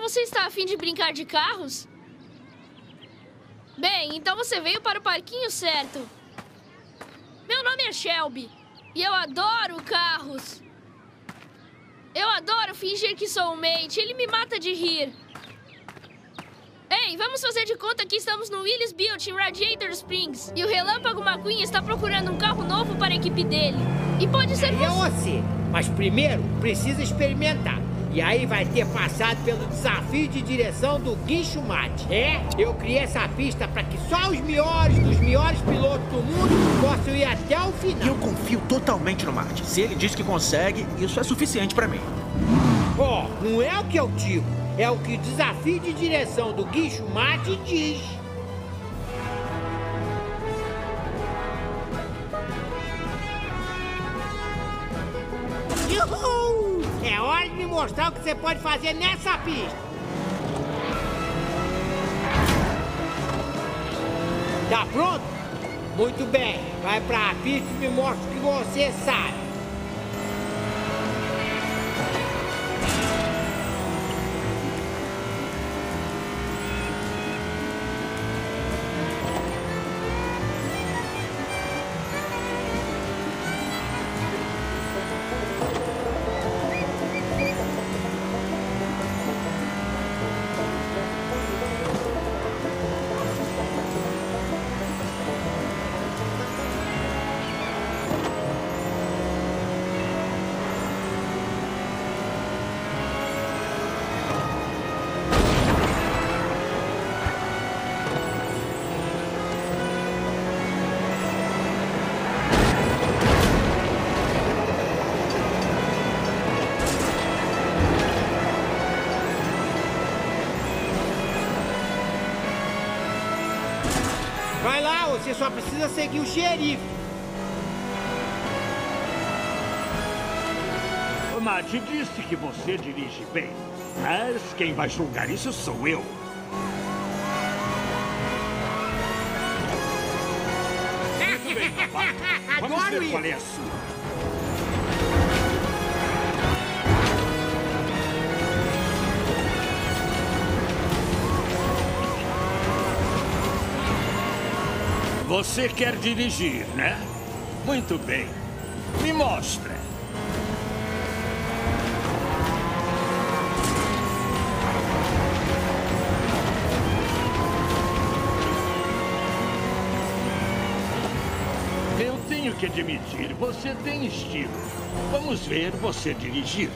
você está afim de brincar de carros? Bem, então você veio para o parquinho certo. Meu nome é Shelby e eu adoro carros. Eu adoro fingir que sou o mate. Ele me mata de rir. Ei, vamos fazer de conta que estamos no Willis Built em Radiator Springs. E o Relâmpago McQueen está procurando um carro novo para a equipe dele. E pode ser É você. Mas primeiro, precisa experimentar. E aí vai ter passado pelo desafio de direção do guincho mate. É, eu criei essa pista para que só os melhores dos melhores pilotos do mundo possam ir até o final. eu confio totalmente no Marte. Se ele diz que consegue, isso é suficiente pra mim. Ó, não é o que eu digo, é o que o desafio de direção do guincho mate diz. Mostrar o que você pode fazer nessa pista. Tá pronto? Muito bem. Vai pra pista e me mostra o que você sabe. Vai lá, você só precisa seguir o xerife. O Mate disse que você dirige bem. Mas quem vai julgar isso sou eu. Muito bem, papai. Vamos Adoro ver isso. qual é a sua. Você quer dirigir, né? Muito bem. Me mostra. Eu tenho que admitir, você tem estilo. Vamos ver você dirigir.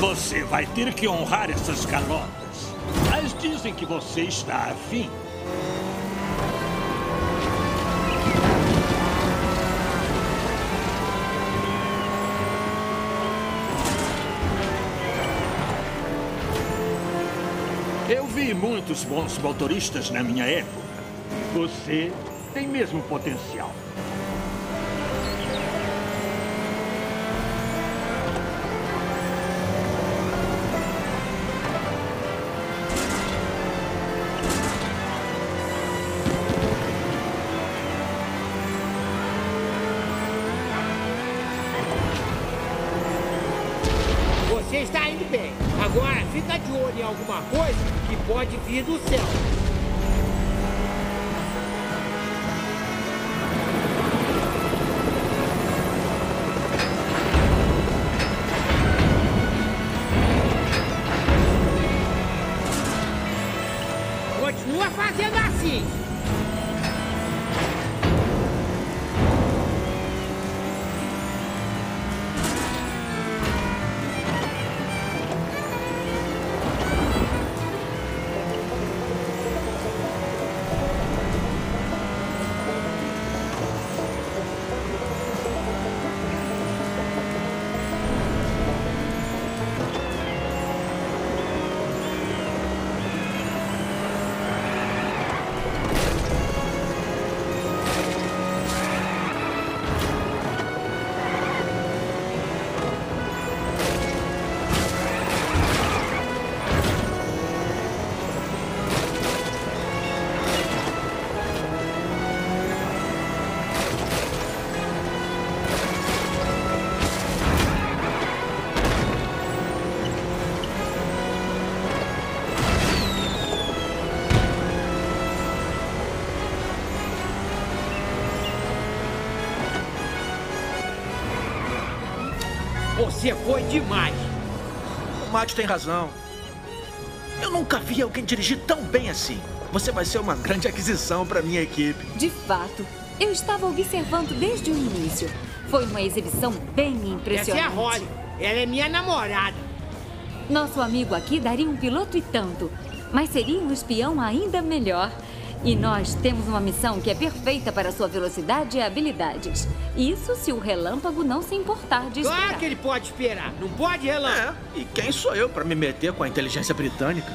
Você vai ter que honrar essas calotas. Mas dizem que você está afim. Eu vi muitos bons motoristas na minha época. Você tem mesmo potencial. Agora fica de olho em alguma coisa que pode vir do céu. Você foi demais. O Matt tem razão. Eu nunca vi alguém dirigir tão bem assim. Você vai ser uma grande aquisição para minha equipe. De fato, eu estava observando desde o início. Foi uma exibição bem impressionante. Essa é a Holly. Ela é minha namorada. Nosso amigo aqui daria um piloto e tanto, mas seria um espião ainda melhor. E nós temos uma missão que é perfeita para sua velocidade e habilidades. Isso se o relâmpago não se importar de esperar. Claro que ele pode esperar. Não pode, relâmpago? É, e quem sou eu para me meter com a inteligência britânica?